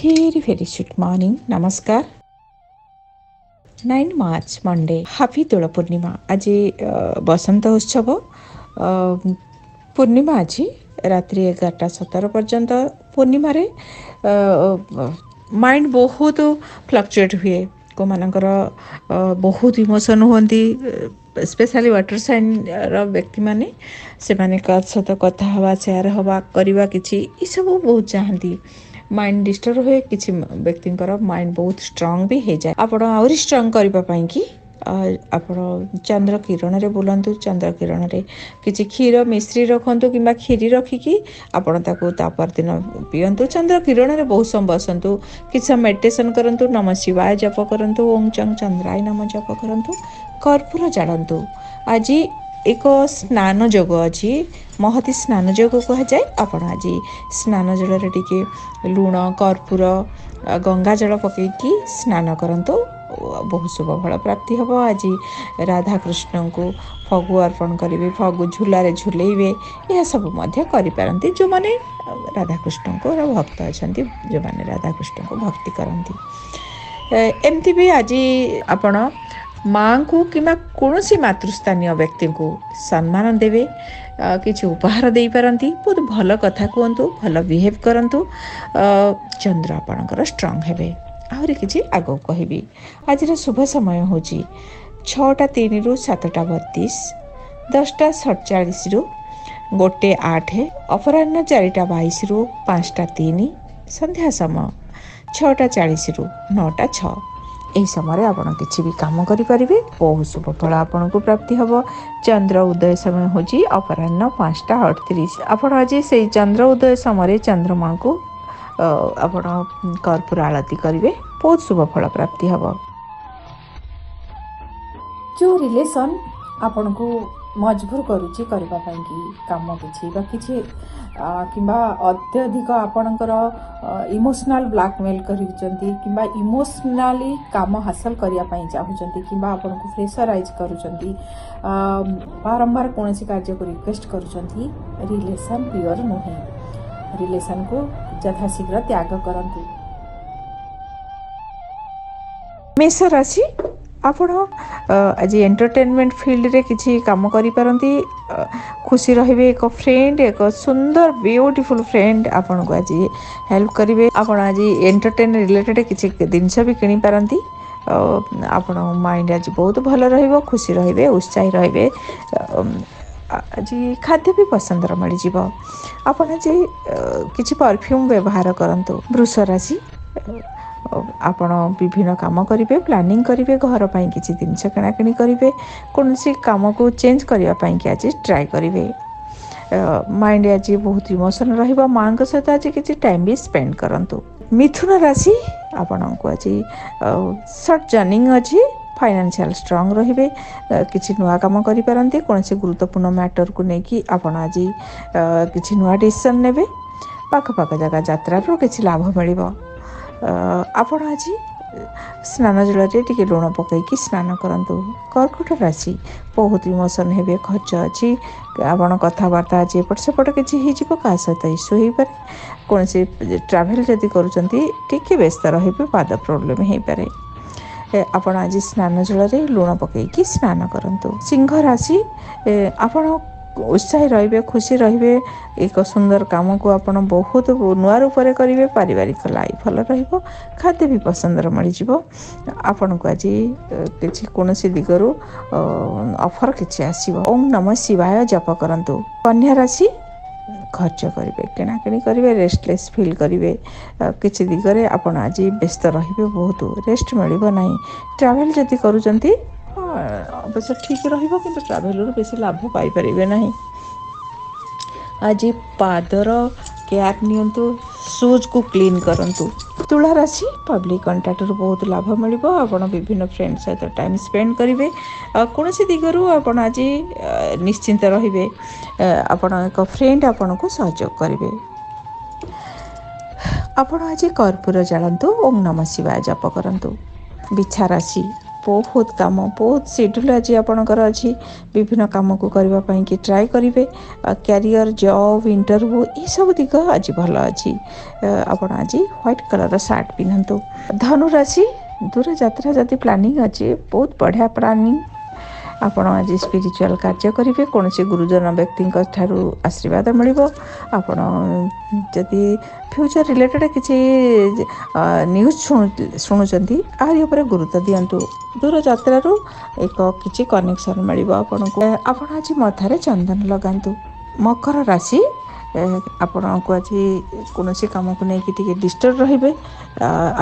very very should morning नमस्कार 9 मार्च Monday हाफी दोल पूर्णिमा आज बसन्त उत्सव पूर्णिमा आज रात्रि एघारटा सतर पर्यन्त माइन्ड बहुत फ्लक्चुएट हुए को बहुत इमोसन स्पेशली वाटर सक्ति मस कथा हवा हेर्क यी सब बहुत चाहँदै ମାଇଣ୍ଡ ଡିଷ୍ଟର୍ବ ହୁଏ କିଛି ବ୍ୟକ୍ତିଙ୍କର ମାଇଣ୍ଡ ବହୁତ ଷ୍ଟ୍ରଙ୍ଗ ବି ହେଇଯାଏ ଆପଣ ଆହୁରି ଷ୍ଟ୍ରଙ୍ଗ କରିବା ପାଇଁକି ଆପଣ ଚନ୍ଦ୍ର କିରଣରେ ବୁଲନ୍ତୁ ଚନ୍ଦ୍ର କିରଣରେ କିଛି କ୍ଷୀର ମିଶ୍ରି ରଖନ୍ତୁ କିମ୍ବା କ୍ଷୀରି ରଖିକି ଆପଣ ତାକୁ ତା ପରଦିନ ପିଅନ୍ତୁ ଚନ୍ଦ୍ର କିରଣରେ ବହୁତ ସମୟ ବସନ୍ତୁ କିଛି ସମୟ ମେଡ଼ିଟେସନ୍ କରନ୍ତୁ ନମ ଶିବାୟ ଜପ କରନ୍ତୁ ଓମ୍ ଚଙ୍ଗ ଚନ୍ଦ୍ରାୟ ନମ ଜପ କରନ୍ତୁ କର୍ପୂର ଜାଳନ୍ତୁ ଆଜି एक स्नान जग अच्छी महती स्नान जग कई स्नान जल रे लुण कर्पूर गंगा जल पक स्नान करतु बहुत शुभ फल प्राप्ति हम आज राधाकृष्ण को फगु अर्पण करेंगे फगु झूलें झूलेबे यह सब करते जो मैंने राधाकृष्ण को भक्त अच्छा जो मैंने राधाकृष्ण को भक्ति करती एमती भी आज आपण ମାଆଙ୍କୁ କିମ୍ବା କୌଣସି ମାତୃସ୍ଥାନୀୟ ବ୍ୟକ୍ତିଙ୍କୁ ସମ୍ମାନ ଦେବେ କିଛି ଉପହାର ଦେଇପାରନ୍ତି ବହୁତ ଭଲ କଥା କୁହନ୍ତୁ ଭଲ ବିହେଭ୍ କରନ୍ତୁ ଚନ୍ଦ୍ର ଆପଣଙ୍କର ଷ୍ଟ୍ରଙ୍ଗ ହେବେ ଆହୁରି କିଛି ଆଗକୁ କହିବି ଆଜିର ଶୁଭ ସମୟ ହେଉଛି ଛଅଟା ତିନିରୁ ସାତଟା ବତିଶ ଦଶଟା ସତଚାଳିଶରୁ ଗୋଟେ ଆଠ ଅପରାହ୍ନ ଚାରିଟା ବାଇଶରୁ ପାଞ୍ଚଟା ତିନି ସନ୍ଧ୍ୟା ସମୟ ଛଅଟା ଚାଳିଶରୁ ନଅଟା ଛଅ समय आपि बहु फल आपणको प्राप्ति हे चंद्र उदय समय हौ अपराह पाँचटा से चंद्र उदय को चन्द्रमा आपुर आलती गरे बहुत शुभ फल प्राप्ति हे रेसन आ मजबुर गरुवा काम कि कम्बा अत्यधिक आपणको इमोसनाल ब्लाकमेल् कम्बा इमोसनाली कम हास गर् कम्बा आउनु प्रेसरैज गर्दा बारम्बार कनौसरी कार्य रिक्वेस्ट गर्ुन रिलेसन पियो नुहे रिलेसनको जथाशीघ्र त्याग कति ଆପଣ ଆଜି ଏଣ୍ଟରଟେନମେଣ୍ଟ ଫିଲ୍ଡରେ କିଛି କାମ କରିପାରନ୍ତି ଖୁସି ରହିବେ ଏକ ଫ୍ରେଣ୍ଡ ଏକ ସୁନ୍ଦର ବିୟୁଟିଫୁଲ୍ ଫ୍ରେଣ୍ଡ ଆପଣଙ୍କୁ ଆଜି ହେଲ୍ପ କରିବେ ଆପଣ ଆଜି ଏଣ୍ଟରଟେନ ରିଲେଟେଡ଼ କିଛି ଜିନିଷ ବି କିଣିପାରନ୍ତି ଆପଣ ମାଇଣ୍ଡ ଆଜି ବହୁତ ଭଲ ରହିବ ଖୁସି ରହିବେ ଉତ୍ସାହୀ ରହିବେ ଆଜି ଖାଦ୍ୟ ବି ପସନ୍ଦର ମିଳିଯିବ ଆପଣ ଆଜି କିଛି ପରଫ୍ୟୁମ୍ ବ୍ୟବହାର କରନ୍ତୁ ବୃଷ ରାଶି ଆପଣ ବିଭିନ୍ନ କାମ କରିବେ ପ୍ଲାନିଂ କରିବେ ଘର ପାଇଁ କିଛି ଜିନିଷ କିଣାକିଣି କରିବେ କୌଣସି କାମକୁ ଚେଞ୍ଜ କରିବା ପାଇଁକି ଆଜି ଟ୍ରାଏ କରିବେ ମାଇଣ୍ଡ ଆଜି ବହୁତ ଇମୋସନ୍ ରହିବ ମାଆଙ୍କ ସହିତ ଆଜି କିଛି ଟାଇମ୍ ବି ସ୍ପେଣ୍ଡ କରନ୍ତୁ ମିଥୁନ ରାଶି ଆପଣଙ୍କୁ ଆଜି ସର୍ଟ ଜର୍ଣ୍ଣିଂ ଅଛି ଫାଇନାନ୍ସିଆଲ ଷ୍ଟ୍ରଙ୍ଗ ରହିବେ କିଛି ନୂଆ କାମ କରିପାରନ୍ତି କୌଣସି ଗୁରୁତ୍ୱପୂର୍ଣ୍ଣ ମ୍ୟାଟରକୁ ନେଇକି ଆପଣ ଆଜି କିଛି ନୂଆ ଡିସିସନ୍ ନେବେ ପାଖପାଖ ଜାଗା ଯାତ୍ରାରୁ କିଛି ଲାଭ ମିଳିବ ଆପଣ ଆଜି ସ୍ନାନ ଜଳରେ ଟିକେ ଲୁଣ ପକାଇକି ସ୍ନାନ କରନ୍ତୁ କର୍କଟ ରାଶି ବହୁତ ଇମୋସନ୍ ହେବେ ଖର୍ଚ୍ଚ ଅଛି ଆପଣ କଥାବାର୍ତ୍ତା ଅଛି ଏପଟ ସେପଟ କିଛି ହେଇଯିବ କାହା ସହିତ ଇସ୍ୟୁ ହେଇପାରେ କୌଣସି ଟ୍ରାଭେଲ୍ ଯଦି କରୁଛନ୍ତି ଟିକେ ବ୍ୟସ୍ତ ରହିବେ ପାଦ ପ୍ରୋବ୍ଲେମ୍ ହେଇପାରେ ଆପଣ ଆଜି ସ୍ନାନ ଜଳରେ ଲୁଣ ପକାଇକି ସ୍ନାନ କରନ୍ତୁ ସିଂହ ରାଶି ଆପଣ ଉତ୍ସାହୀ ରହିବେ ଖୁସି ରହିବେ ଏକ ସୁନ୍ଦର କାମକୁ ଆପଣ ବହୁତ ନୂଆ ରୂପରେ କରିବେ ପାରିବାରିକ ଲାଇଫ୍ ଭଲ ରହିବ ଖାଦ୍ୟ ବି ପସନ୍ଦର ମିଳିଯିବ ଆପଣଙ୍କୁ ଆଜି କିଛି କୌଣସି ଦିଗରୁ ଅଫର୍ କିଛି ଆସିବ ଓମ୍ ନମ ଶିବାୟ ଜପ କରନ୍ତୁ କନ୍ୟା ରାଶି ଖର୍ଚ୍ଚ କରିବେ କିଣାକିଣି କରିବେ ରେଷ୍ଟଲେସ୍ ଫିଲ୍ କରିବେ କିଛି ଦିଗରେ ଆପଣ ଆଜି ବ୍ୟସ୍ତ ରହିବେ ବହୁତ ରେଷ୍ଟ ମିଳିବ ନାହିଁ ଟ୍ରାଭେଲ୍ ଯଦି କରୁଛନ୍ତି अवश्य ठीक रहा कि ट्राभेलर बेस लाभ पाई ना आज पादर क्या नियंतु सुज को क्लीन करतु तुलाशि पब्लिक कंट्राक्टर बहुत लाभ मिल विभिन्न फ्रेंड सहित टाइम स्पेंड करेंगे कौन सी दिगर आप निश्चिंत रे आप फ्रेंड आपन को सहयोग करेंगे आपड़ आज कर्पूर जलां ओम नम शिवाय जप करूँ बिछा राशि बहुत कम बहुत शेड्यूल आज आपणकर अच्छी विभिन्न कम को करने ट्राए करेंगे क्यारिययर जब इंटरव्यू ये सब दिग आज भल अच्छी आपड़ आज ह्वैट कलर सार्ट पिंधतु धनुराशि दूर जात प्लानिंग अच्छे बहुत बढ़िया प्लानिंग ଆପଣ ଆଜି ସ୍ପିରିଚୁଆଲ୍ କାର୍ଯ୍ୟ କରିବେ କୌଣସି ଗୁରୁଜନ ବ୍ୟକ୍ତିଙ୍କ ଠାରୁ ଆଶୀର୍ବାଦ ମିଳିବ ଆପଣ ଯଦି ଫ୍ୟୁଚର୍ ରିଲେଟେଡ଼୍ କିଛି ନ୍ୟୁଜ୍ ଶୁଣୁଛନ୍ତି ଆହୁରି ଉପରେ ଗୁରୁତ୍ୱ ଦିଅନ୍ତୁ ଦୂରଯାତ୍ରାରୁ ଏକ କିଛି କନେକ୍ସନ୍ ମିଳିବ ଆପଣଙ୍କୁ ଆପଣ ଆଜି ମଥାରେ ଚନ୍ଦନ ଲଗାନ୍ତୁ ମକର ରାଶି ଆପଣଙ୍କୁ ଆଜି କୌଣସି କାମକୁ ନେଇକି ଟିକେ ଡିଷ୍ଟର୍ବ ରହିବେ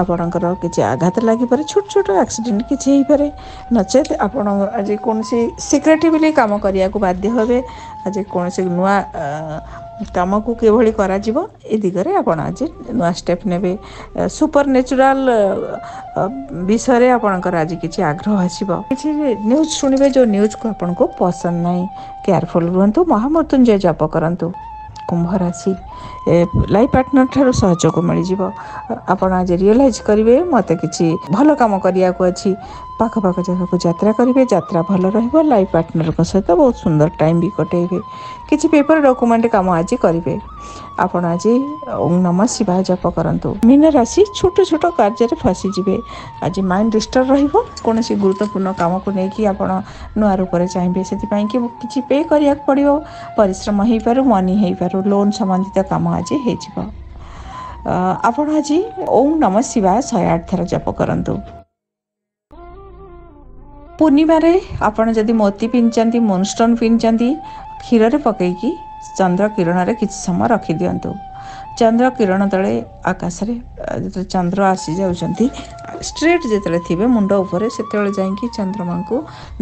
ଆପଣଙ୍କର କିଛି ଆଘାତ ଲାଗିପାରେ ଛୋଟ ଛୋଟ ଆକ୍ସିଡେଣ୍ଟ କିଛି ହେଇପାରେ ନଚେତ୍ ଆପଣ ଆଜି କୌଣସି ସିକ୍ରେଟିଭଲି କାମ କରିବାକୁ ବାଧ୍ୟ ହେବେ ଆଜି କୌଣସି ନୂଆ କାମକୁ କିଭଳି କରାଯିବ ଏ ଦିଗରେ ଆପଣ ଆଜି ନୂଆ ଷ୍ଟେପ୍ ନେବେ ସୁପର ନ୍ୟାଚୁରାଲ ବିଷୟରେ ଆପଣଙ୍କର ଆଜି କିଛି ଆଗ୍ରହ ଆସିବ କିଛି ନ୍ୟୁଜ୍ ଶୁଣିବେ ଯେଉଁ ନ୍ୟୁଜ୍କୁ ଆପଣଙ୍କୁ ପସନ୍ଦ ନାହିଁ କେୟାରଫୁଲ୍ ରୁହନ୍ତୁ ମହାମୃତ୍ୟୁଞ୍ଜୟ ଜପ କରନ୍ତୁ como sí ଲାଇଫ୍ ପାର୍ଟନର ଠାରୁ ସହଯୋଗ ମିଳିଯିବ ଆପଣ ଆଜି ରିଏଲାଇଜ୍ କରିବେ ମୋତେ କିଛି ଭଲ କାମ କରିବାକୁ ଅଛି ପାଖ ପାଖ ଜାଗାକୁ ଯାତ୍ରା କରିବେ ଯାତ୍ରା ଭଲ ରହିବ ଲାଇଫ୍ ପାର୍ଟନରଙ୍କ ସହିତ ବହୁତ ସୁନ୍ଦର ଟାଇମ୍ ବି କଟେଇବେ କିଛି ପେପର ଡକୁମେଣ୍ଟ କାମ ଆଜି କରିବେ ଆପଣ ଆଜି ଓମ୍ ନମ ଶିବା ଜପ କରନ୍ତୁ ମୀନ ରାଶି ଛୋଟ ଛୋଟ କାର୍ଯ୍ୟରେ ଫସିଯିବେ ଆଜି ମାଇଣ୍ଡ ଡିଷ୍ଟର୍ବ ରହିବ କୌଣସି ଗୁରୁତ୍ୱପୂର୍ଣ୍ଣ କାମକୁ ନେଇକି ଆପଣ ନୂଆ ରୂପରେ ଚାହିଁବେ ସେଥିପାଇଁ କି କିଛି ପେ କରିବାକୁ ପଡ଼ିବ ପରିଶ୍ରମ ହେଇପାରୁ ମନି ହେଇପାରୁ ଲୋନ୍ ସମ୍ବନ୍ଧିତ କାମ ଆଜି ହେଇଯିବ ଆପଣ ଆଜି ଓମ୍ ନମ ଶିବା ଶହେ ଆଠ ଥର ଜପ କରନ୍ତୁ ପୂର୍ଣ୍ଣିମାରେ ଆପଣ ଯଦି ମୋତି ପିନ୍ଧିଛନ୍ତି ମୁନଷ୍ଟୋନ୍ ପିନ୍ଧିଛନ୍ତି କ୍ଷୀରରେ ପକାଇକି ଚନ୍ଦ୍ର କିରଣରେ କିଛି ସମୟ ରଖିଦିଅନ୍ତୁ ଚନ୍ଦ୍ର କିରଣ ତଳେ ଆକାଶରେ ଯେତେବେଳେ ଚନ୍ଦ୍ର ଆସିଯାଉଛନ୍ତି ଷ୍ଟ୍ରେଟ୍ ଯେତେବେଳେ ଥିବେ ମୁଣ୍ଡ ଉପରେ ସେତେବେଳେ ଯାଇକି ଚନ୍ଦ୍ରମାଙ୍କୁ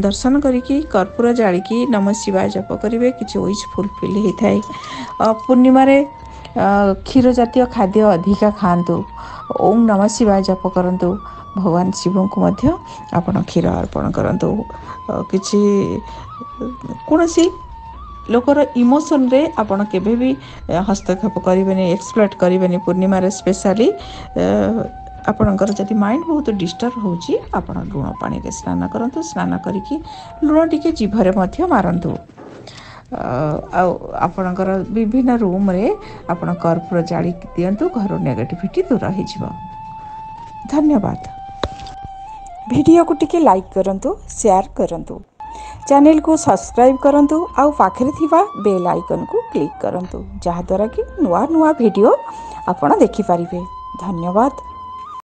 ଦର୍ଶନ କରିକି କର୍ପୂର ଜାଳିକି ନମ ଶିବାୟ ଜପ କରିବେ କିଛି ୱିଶ୍ ଫୁଲଫିଲ୍ ହେଇଥାଏ ପୂର୍ଣ୍ଣିମାରେ କ୍ଷୀର ଜାତୀୟ ଖାଦ୍ୟ ଅଧିକା ଖାଆନ୍ତୁ ଓମ୍ ନମଃ ଶିବା ଜପ କରନ୍ତୁ ଭଗବାନ ଶିବଙ୍କୁ ମଧ୍ୟ ଆପଣ କ୍ଷୀର ଅର୍ପଣ କରନ୍ତୁ କିଛି କୌଣସି ଲୋକର ଇମୋସନରେ ଆପଣ କେବେ ବି ହସ୍ତକ୍ଷେପ କରିବେନି ଏକ୍ସପ୍ଲୋର୍ଟ କରିବେନି ପୂର୍ଣ୍ଣିମାରେ ସ୍ପେଶାଲି ଆପଣଙ୍କର ଯଦି ମାଇଣ୍ଡ ବହୁତ ଡିଷ୍ଟର୍ବ ହେଉଛି ଆପଣ ଲୁଣ ପାଣିରେ ସ୍ନାନ କରନ୍ତୁ ସ୍ନାନ କରିକି ଲୁଣ ଟିକେ ଜିଭରେ ମଧ୍ୟ ମାରନ୍ତୁ ଆଉ ଆପଣଙ୍କର ବିଭିନ୍ନ ରୁମ୍ରେ ଆପଣ କର୍ପୂର ଜାଳି ଦିଅନ୍ତୁ ଘରୁ ନେଗେଟିଭିଟି ଦୂର ହେଇଯିବ ଧନ୍ୟବାଦ ଭିଡ଼ିଓକୁ ଟିକେ ଲାଇକ୍ କରନ୍ତୁ ସେୟାର କରନ୍ତୁ ଚ୍ୟାନେଲକୁ ସବସ୍କ୍ରାଇବ୍ କରନ୍ତୁ ଆଉ ପାଖରେ ଥିବା ବେଲ୍ ଆଇକନ୍କୁ କ୍ଲିକ୍ କରନ୍ତୁ ଯାହାଦ୍ୱାରା କି ନୂଆ ନୂଆ ଭିଡ଼ିଓ ଆପଣ ଦେଖିପାରିବେ ଧନ୍ୟବାଦ